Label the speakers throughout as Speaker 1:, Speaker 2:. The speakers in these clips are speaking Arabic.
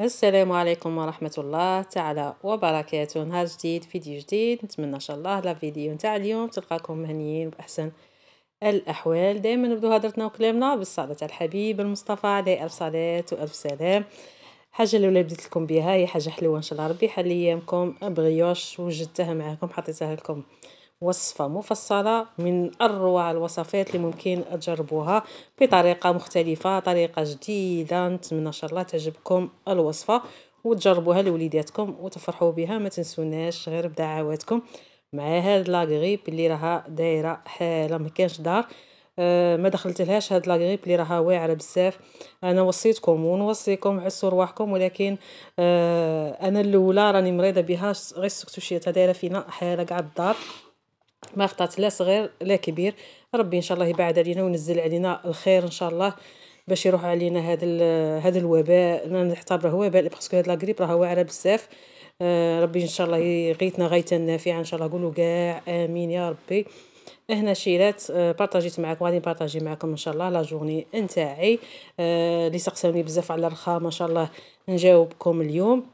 Speaker 1: السلام عليكم ورحمة الله تعالى وبركاته. نهار جديد فيديو جديد. نتمنى إن شاء الله لا فيديو نتاع اليوم تلقاكم مهنيين بأحسن الأحوال. دائما نبدو هضرتنا وكلامنا بالصلاة على الحبيب المصطفى عليه ألف صلاة وألف سلام. حاجة اللي بديت لكم بها هي حاجة حلوة إن شاء الله ربي يحل أيامكم بغيوش وجدتها معكم حطيتها لكم وصفة مفصلة من أروع الوصفات اللي ممكن تجربوها بطريقة مختلفة طريقة جديدة. نتمنى إن شاء الله تعجبكم الوصفة وتجربوها لوليداتكم وتفرحوا بها. ما تنسوناش غير بدعواتكم مع هاد لاغريب اللي راها دايرة حاله ما كانش دار. أه ما دخلت لهاش هاد لاغريب اللي راها واعرة بزاف. أنا وصيتكم ونوصيكم حسوا رواحكم ولكن أه أنا الأولى راني مريضة بها غير سكتو شي دايره فينا حاله كاع الدار. ما خطات لا صغير لا كبير. ربي إن شاء الله يبعد علينا وينزل علينا الخير إن شاء الله باش يروح علينا هذا هذا الوباء. نعتبره وباء parce que هاد la grippe راه واعرة بزاف. آه ربي إن شاء الله يغيثنا غيثا نافعة إن شاء الله. قولوا كاع آمين يا ربي. هنا شيرات آه بارطاجيت معكم غادي نبارطاجي معكم إن شاء الله. la journée نتاعي. آه اللي سقساوني بزاف على الرخام ما شاء الله نجاوبكم اليوم.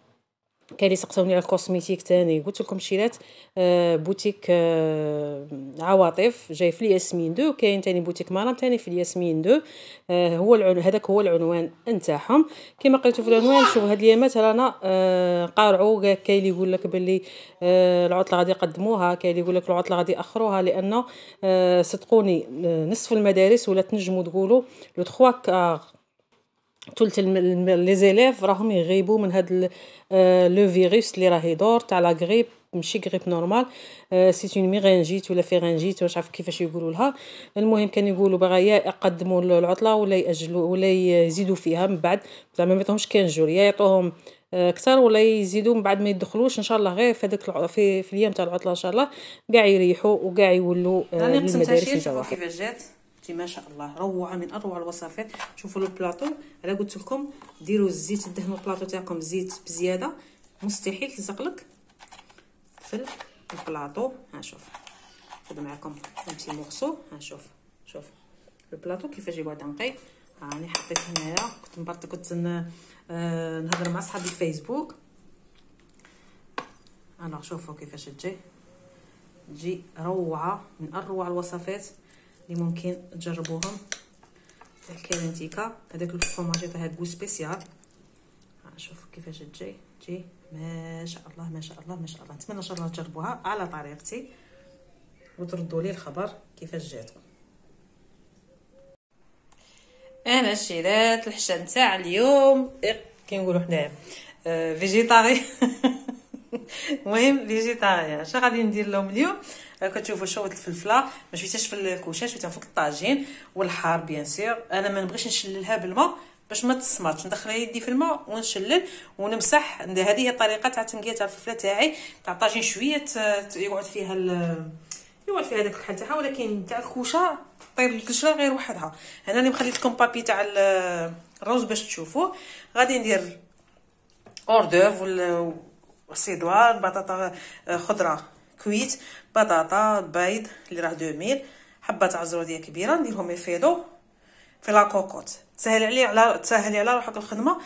Speaker 1: كاين اللي سقسوني على ال cosmétique تاني. قلت لكم شريت آه بوتيك آه عواطف جاي في الياسمين deux. كاين تاني بوتيك مرام تاني في الياسمين deux. آه هو العن... هذاك هو العنوان نتاعهم. كما قريتو في العنوان شوف هاد الايامات رانا قارعوا كاين اللي يقول لك باللي العطلة غادي يقدموها. كاين اللي يقول لك العطلة غادي يأخروها لأنه صدقوني نصف المدارس ولا تنجموا تقولوا لو 3 ثلث les élèves راهم يغيبوا من هاد le virus اللي راه يدور تاع la grippe ماشي grippe normale c'est une méningite ولا pharyngite واش عارف كيفاش يقولوا لها. المهم كانوا يقولوا باغا يقدموا العطلة ولا يأجلوا ولا يزيدوا فيها من بعد. زعما ما يعطوهمش 15 jours يا يعطوهم أكثر ولا يزيدوا من بعد ما يدخلوش إن شاء الله غير في هذاك في, في الأيام تاع العطلة إن شاء الله. كاع يريحوا وكاع يولوا
Speaker 2: المدارس كيفاش جات؟ ما شاء الله روعة من أروع الوصفات شوفوا le plateau أنا قلت لكم ديروا الزيت دهنوا البلاطو تاعكم زيت بزيادة مستحيل تلصق لك في البلاطو. ها شوف خذ معكم فهمتي مغسو ها شوف شوف البلاطو كيفاش يقعد نقي. راني حطيت هنايا كنت مبرت كنت نهضر مع صحابي في فيسبوك أنا شوفوا كيفاش تجي. تجي روعة من أروع الوصفات اللي ممكن تجربوهم تاع الكالنتيكا هذاك الفرماج تاع goût spécial. شوف كيفاش تجي. تجي. ما شاء الله ما شاء الله ما شاء الله. نتمنى إن شاء الله تجربوها على طريقتي. وتردوا لي الخبر كيفاش جاتكم أنا شريت العشا نتاع اليوم. كي نقولوا حنايا. végétarien المهم végétarien. اش غادي ندير لهم اليوم؟ كتشوفوا شوية الفلفلة. ما شويتهاش في الكوشه شويتها فوق الطاجين والحار bien sûr. أنا ما نبغيش نشللها بالماء باش ما تسمرش. ندخل يدي في الماء ونشلل ونمسح. هذه هي الطريقة تاع تنقية تاع الفلفلة تاعي تاع الطاجين شوية. يقعد فيها يقعد فيها داك الحال تاعها ولكن تاع الكوشة طير القشره غير وحدها. هنا راني مخليت لكم papier تاع الروز باش تشوفوه غادي ندير hors-d'œuvre c'est-à-dire بطاطا خضره كويت بطاطا بيض اللي راه 2000 حبه زروديه كبيره نديرهم يفيضوا في la cocotte تسهل عليه على تسهل على روحك الخدمه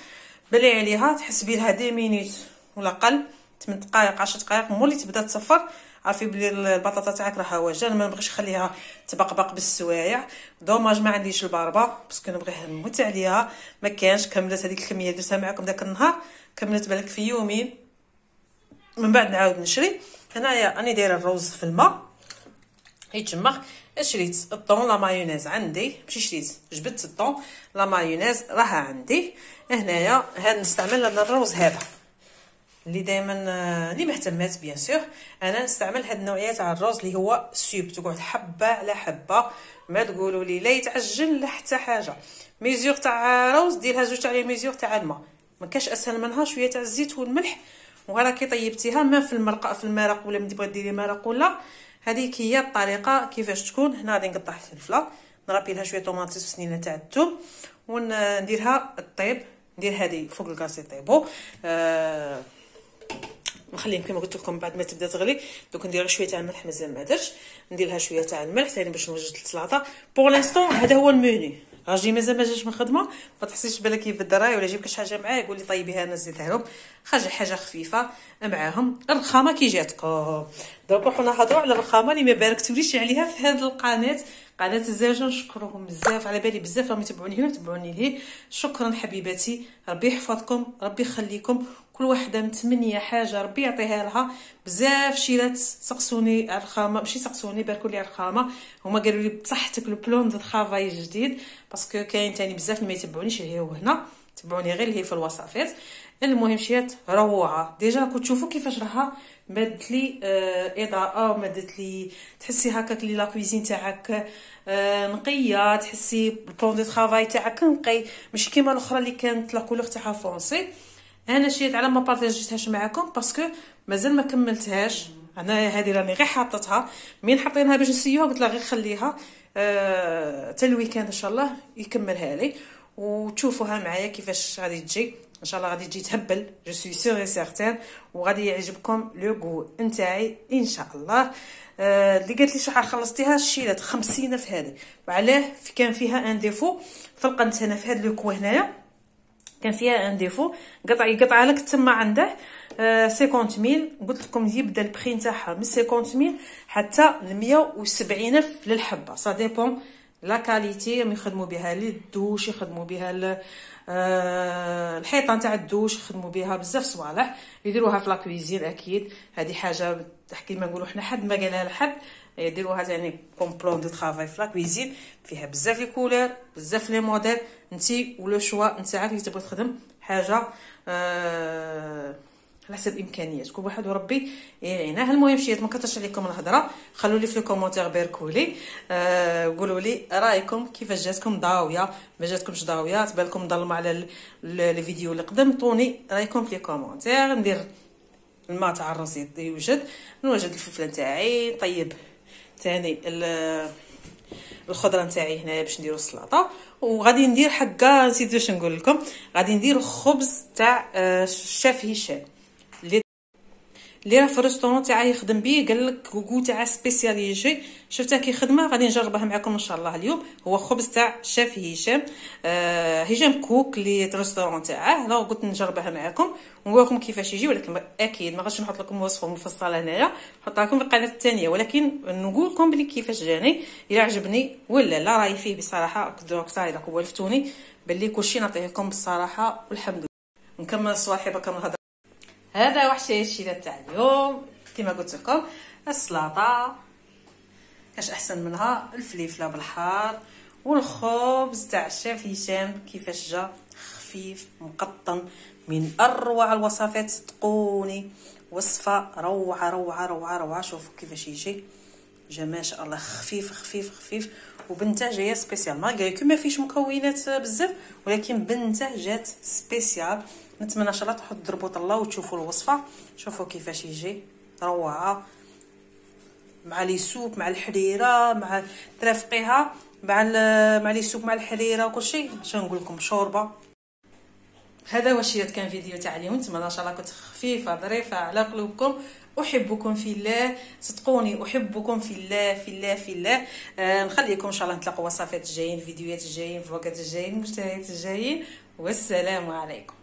Speaker 2: بلي عليها تحسبي لها dix minutes ولا قل 8 دقائق 10 دقائق مولي تبدا تصفر عارفي بلي البطاطا تاعك راها واجده ما نبغيش نخليها تبقبق بالسوايع dommage ما عنديش الباربه parce que نبغيها نموت عليها ما كانش كملت هذيك الكميه درتها معكم داك النهار كملت بالك في يومين من بعد نعاود نشري. هنايا راني دايرة الروز في الماء. يتجمخ شريت ال thon la mayonnaise عندي. ماشي شريت جبت ال thon la mayonnaise راها عندي. هنايا هاد نستعمل هذا الروز هذا. اللي دائما اللي مهتمات bien sûr. أنا نستعمل هاد النوعية تاع الروز اللي هو سوب. تقعد حبة على حبة. ما تقولوا لي لا يتعجن لا حتى حاجة. mesure تاع روز ديرها زوج تاع les mesures تاع الماء. ما كاش أسهل منها شوية تاع الزيت والملح. وراكي طيبتيها ما في المرق في المرق ولا ملي تبغي ديري مرق ولا. هذيك هي الطريقة كيفاش تكون. هنا غادي نقطع الفلفله نربي لها شوية طوماطيس وسنينه تاع الثوم ونديرها طيب ندير هذه فوق الكاس يطيبوا آه نخليهم كما قلت لكم بعد ما تبدا تغلي. دوك ندير شوية تاع الملح مازال ما درتش. ندير لها شوية تاع الملح ثاني باش نوجد السلطة. pour l'instant هذا هو المنيو. راجلي مازال ما جاش من خدمة ما تحسيش بالك يبد الراي ولا جيب كاش حاجة معاه يقول لي طيبيها أنا زيدها لهم. خرج حاجة خفيفة معاهم الرخامه كي جاتكم. دروك نروحو نهضروا على الرخامه اللي ما باركتوليش عليها في هذه القناة. قناة الزاجه نشكركم بزاف على بالي بزاف راهم يتبعوني هنا تبعوني ليه شكرا حبيباتي. ربي يحفظكم ربي يخليكم. كل وحدة متمنية حاجة ربي يعطيها لها. بزاف شيرات سقسوني على ماشي سقسوني باركوا لي على هما قالوا لي بصحتك le plan de travail جديد. parce que كاين تاني بزاف اللي ما يتبعونيش هنا تبعوني غير هي في الوصفات المهم شيرات روعة. déjà كنت تشوفوا كيفاش راها. مدت لي آه إضاءة مدت لي تحسي هكاك لي la cuisine تاعك آه نقية تحسي ال plan de travail تاعك نقي. ماشي كيما الأخرى اللي كانت la couleur تاعها foncée أنا شيرات على ما بارطاجيتهاش معكم parce que مازال ما كملتهاش. أنا هذه راني غير حاطتها. مين حاطينها باش نسيوها؟ قلت لها غير خليها. آه حتى ال week-end إن شاء الله يكملها لي. وتشوفوها معايا كيفاش غادي تجي. إن شاء الله غادي تجي تهبل. je suis sûre certaine وغادي يعجبكم le goût نتاعي. إن شاء الله. آه اللي قالت لي شحال خلصتيها؟ شيرات 50 في هذه. وعلاه كان فيها un défaut في القنت هنا في هذا le coin هنايا. كان فيها un défaut قطع يقطع لك تما عنده. آه 50000 قلت لكم يبدأ البخي نتاعها من 50000 حتى ل 170000 للحبة. ça dépend la qualité يخدموا بها للدوش يخدموا بها آه الحيطة نتاع الدوش يخدموا بها بزاف صوالح يديروها في la cuisine أكيد. هذه حاجة كيما نقولوا حنا حد ما قالها لحد يديروها تاني comme plan de travail في la cuisine فيها بزاف les couleurs بزاف les modèles نتي و le choix نتاعك اللي تبغي تخدم حاجة آه على حسب امكانيات كل واحد وربي يعينه المهم شي ما كثرش عليكم الهضرة. خلوا لي في ال commentaire باركوا لي آه قولوا لي رأيكم كيفاش جاتكم ضاويه ما جاتكمش ضاويه تبان ظلمه على الفيديو اللي قدام عطوني رأيكم في ال commentaire ندير الماء تاع الرز يوجد. نوجد الفلفلة نتاعي. طيب ثاني الخضرة نتاعي هنايا باش نديرو السلطة. وغادي ندير حقا نسيت واش نقول لكم. غادي ندير الخبز تاع الشيف هشام. اللي راه في ال restaurant تاعي يخدم بيه قال لك كوكو تاع spécial يجي شفتها كي خدمة غادي نجربها معكم إن شاء الله اليوم. هو خبز تاع شيف هشام. آه هشام كوك اللي الريستورون تاعه. لو قلت نجربها معكم. ونوريكم كيفاش يجي ولكن أكيد ما غاديش نحط لكم وصفة مفصلة هنايا. نحطها لكم في القناة الثانية ولكن نقول لكم بلي كيفاش جاني إلا عجبني ولا لا. راي فيه بصراحة دوك صاي راكم ولفتوني باللي كلشي نعطيه لكم بالصراحة والحمد لله. نكمل الصواحي بكم الهضره هذا وحشي الشيلات تاع اليوم. كما قلت لكم السلطة. كاش أحسن منها؟ الفليفلة بالحار والخبز تاع الشيف هشام كيفاش جا؟ خفيف مقطن من أروع الوصفات صدقوني. وصفة روعة روعة روعة روعة. شوفوا كيفاش يجي. جا ما شاء الله خفيف خفيف خفيف. وبنته جاية spécial. malgré ما فيش مكونات بزاف ولكن بنته جات spécial. نتمنى إن شاء الله تحط تضربوا طله وتشوفوا الوصفة. شوفوا كيفاش يجي. روعة. مع لي سوب مع الحريرة مع ترافقيها مع مع لي سوب مع الحريرة وكل شيء شنو نقول لكم شوربة. هذا الشيء كان فيديو تاع اليوم نتمنى ان شاء الله كنت خفيفة ظريفة على قلوبكم. أحبكم في الله صدقوني أحبكم في الله في الله في الله. آه نخليكم إن شاء الله نتلاقوا وصفات الجايين فيديوهات الجايين فلوقات الجايين مشتريات الجايين والسلام عليكم.